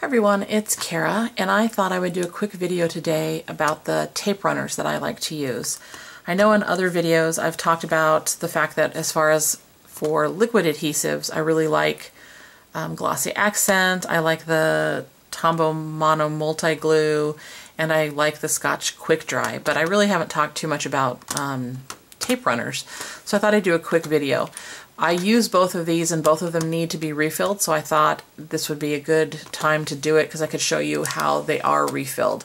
Hi everyone, it's Kara and I thought I would do a quick video today about the tape runners that I like to use. I know in other videos I've talked about the fact that as far as for liquid adhesives I really like um, Glossy Accent, I like the Tombow Mono Multi Glue, and I like the Scotch Quick Dry, but I really haven't talked too much about um, tape runners, so I thought I'd do a quick video. I use both of these and both of them need to be refilled, so I thought this would be a good time to do it because I could show you how they are refilled.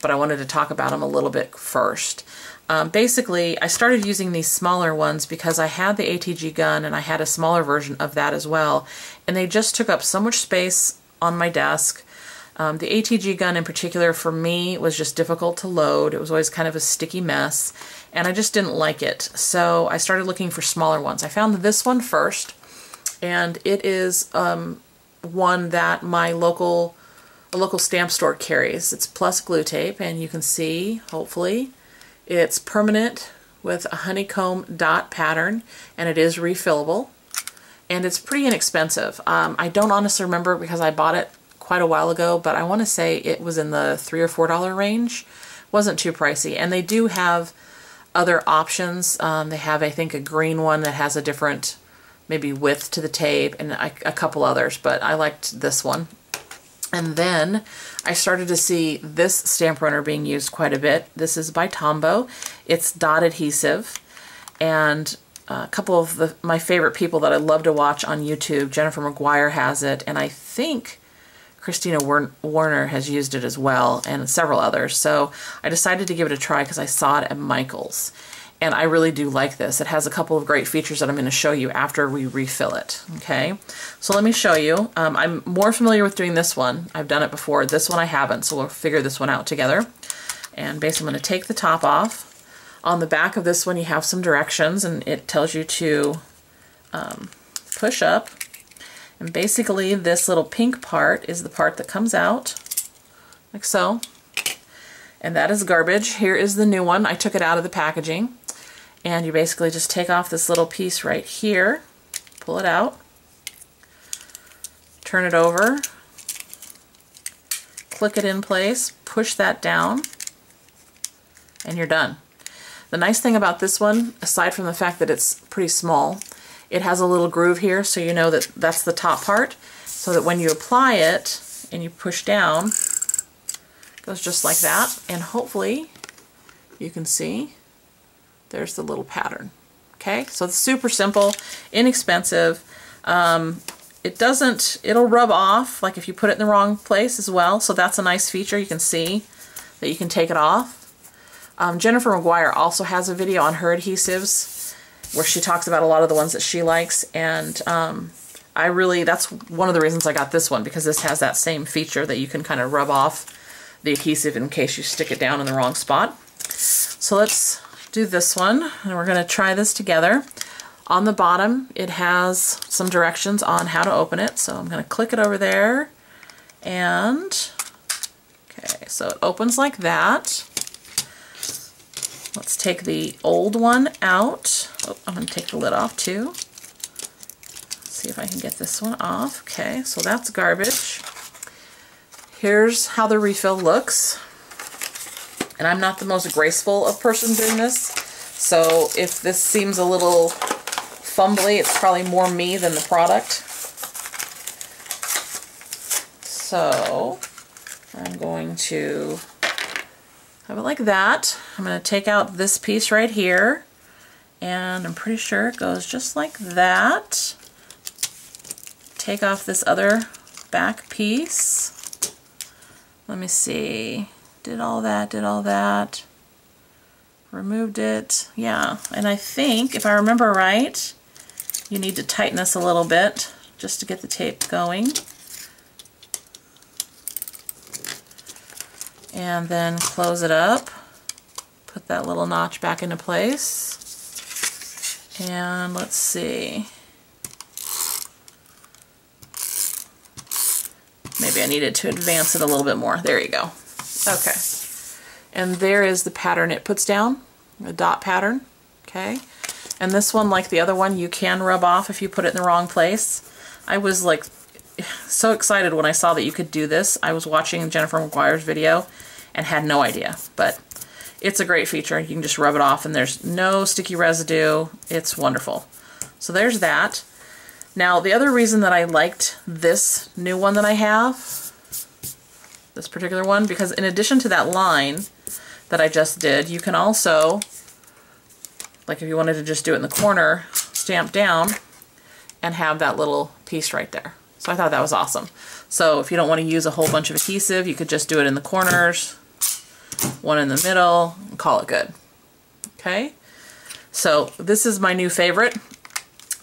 But I wanted to talk about them a little bit first. Um, basically, I started using these smaller ones because I had the ATG gun and I had a smaller version of that as well, and they just took up so much space on my desk. Um, the ATG gun in particular for me was just difficult to load. It was always kind of a sticky mess and I just didn't like it. So I started looking for smaller ones. I found this one first and it is um, one that my local a local stamp store carries. It's plus glue tape and you can see hopefully it's permanent with a honeycomb dot pattern and it is refillable and it's pretty inexpensive. Um, I don't honestly remember because I bought it quite a while ago, but I want to say it was in the three or four dollar range. Wasn't too pricey, and they do have other options. Um, they have, I think, a green one that has a different maybe width to the tape, and a, couple others, but I liked this one. And then I started to see this stamp runner being used quite a bit. This is by Tombow. It's dot adhesive, and a couple of the, my favorite people that I love to watch on YouTube, Jennifer McGuire has it, and I think Kristina Werner has used it as well, and several others. So I decided to give it a try because I saw it at Michael's. And I really do like this. It has a couple of great features that I'm going to show you after we refill it. Okay, so let me show you. Um, I'm more familiar with doing this one. I've done it before. This one I haven't, so we'll figure this one out together. And basically I'm going to take the top off. On the back of this one you have some directions and it tells you to um, push up and basically this little pink part is the part that comes out, like so. And that is garbage. Here is the new one. I took it out of the packaging. And you basically just take off this little piece right here, pull it out, turn it over, click it in place, push that down, and you're done. The nice thing about this one, aside from the fact that it's pretty small, it has a little groove here so you know that that's the top part so that when you apply it and you push down it goes just like that and hopefully you can see there's the little pattern okay? So it's super simple inexpensive. Um, it doesn't it'll rub off like if you put it in the wrong place as well so that's a nice feature you can see that you can take it off. Um, Jennifer McGuire also has a video on her adhesives where she talks about a lot of the ones that she likes and um, I really that's one of the reasons I got this one because this has that same feature that you can kind of rub off the adhesive in case you stick it down in the wrong spot. So let's do this one and we're going to try this together. On the bottom it has some directions on how to open it so I'm going to click it over there and okay so it opens like that. Let's take the old one out. Oh, I'm going to take the lid off too. See if I can get this one off. Okay, so that's garbage. Here's how the refill looks. And I'm not the most graceful of person doing this, so if this seems a little fumbly, it's probably more me than the product. So I'm going to have it like that. I'm going to take out this piece right here and I'm pretty sure it goes just like that. Take off this other back piece. Let me see. Did all that, did all that. Removed it. Yeah, and I think, if I remember right, you need to tighten this a little bit just to get the tape going. and then close it up put that little notch back into place and let's see. Maybe I needed to advance it a little bit more. There you go. Okay. And there is the pattern it puts down the dot pattern okay? And this one like the other one you can rub off if you put it in the wrong place. I was like so excited when I saw that you could do this. I was watching Jennifer McGuire's video and had no idea, but it's a great feature. You can just rub it off and there's no sticky residue. It's wonderful. So there's that. Now the other reason that I liked this new one that I have, this particular one, because in addition to that line that I just did, you can also, like if you wanted to just do it in the corner, stamp down and have that little piece right there. So I thought that was awesome. So if you don't want to use a whole bunch of adhesive, you could just do it in the corners, one in the middle, and call it good. Okay, so this is my new favorite.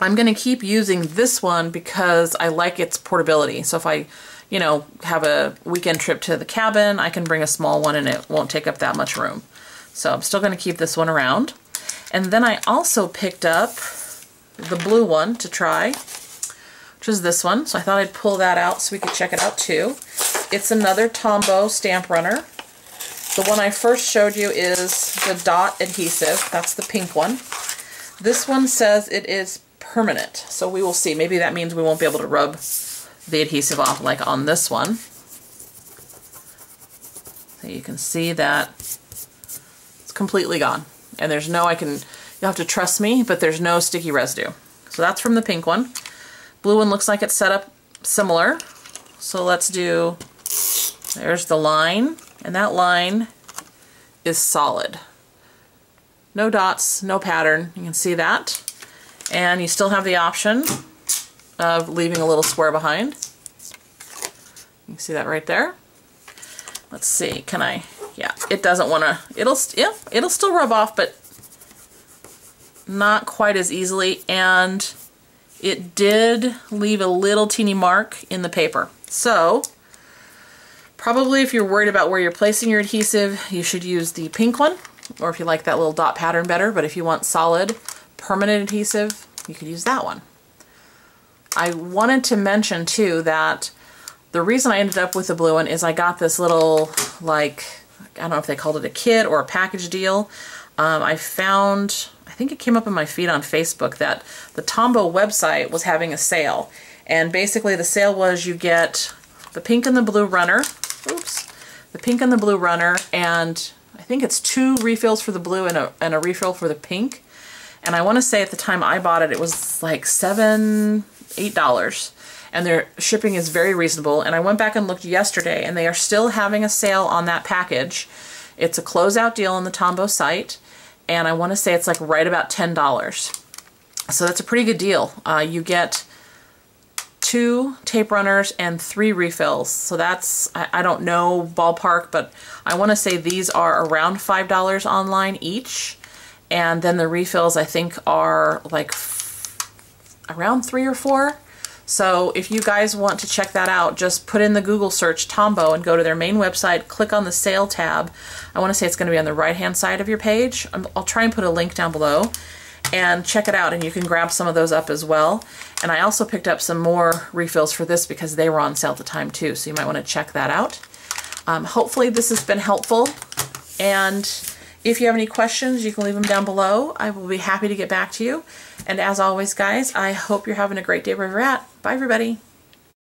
I'm going to keep using this one because I like its portability. So if I, you know, have a weekend trip to the cabin, I can bring a small one and it won't take up that much room. So I'm still going to keep this one around. And then I also picked up the blue one to try, which is this one. So I thought I'd pull that out so we could check it out too. It's another Tombow stamp runner. The one I first showed you is the dot adhesive. That's the pink one. This one says it is permanent. So we will see. Maybe that means we won't be able to rub the adhesive off like on this one. So you can see that it's completely gone. And there's no, I can, you'll have to trust me, but there's no sticky residue. So that's from the pink one. Blue one looks like it's set up similar. So let's do, there's the line, and that line is solid. No dots, no pattern. You can see that. And you still have the option of leaving a little square behind. You can see that right there. Let's see, can I, yeah, it doesn't want to, it'll, yeah, it'll still rub off, but not quite as easily. And it did leave a little teeny mark in the paper. So, probably if you're worried about where you're placing your adhesive, you should use the pink one, or if you like that little dot pattern better, but if you want solid, permanent adhesive, you could use that one. I wanted to mention too that the reason I ended up with the blue one is I got this little like I don't know if they called it a kit or a package deal. Um, I found I think it came up in my feed on Facebook that the Tombow website was having a sale and basically the sale was you get the pink and the blue runner the pink and the blue runner and I think it's two refills for the blue and a, and a refill for the pink and I want to say at the time I bought it, it was like seven, eight dollars. And their shipping is very reasonable. And I went back and looked yesterday, and they are still having a sale on that package. It's a closeout deal on the Tombow site, and I want to say it's like right about ten dollars. So that's a pretty good deal. Uh, you get two tape runners and three refills. So that's, I, I don't know ballpark, but I want to say these are around $5 online each. And then the refills I think are like around three or four. So if you guys want to check that out, just put in the Google search Tombow and go to their main website, click on the sale tab. I want to say it's going to be on the right hand side of your page. Um, I'll try and put a link down below and check it out and you can grab some of those up as well. And I also picked up some more refills for this because they were on sale at the time too, so you might want to check that out. Um, hopefully this has been helpful and if you have any questions, you can leave them down below. I will be happy to get back to you. And as always, guys, I hope you're having a great day wherever you're at. Bye, everybody.